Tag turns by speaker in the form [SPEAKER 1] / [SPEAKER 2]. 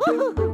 [SPEAKER 1] Woohoo!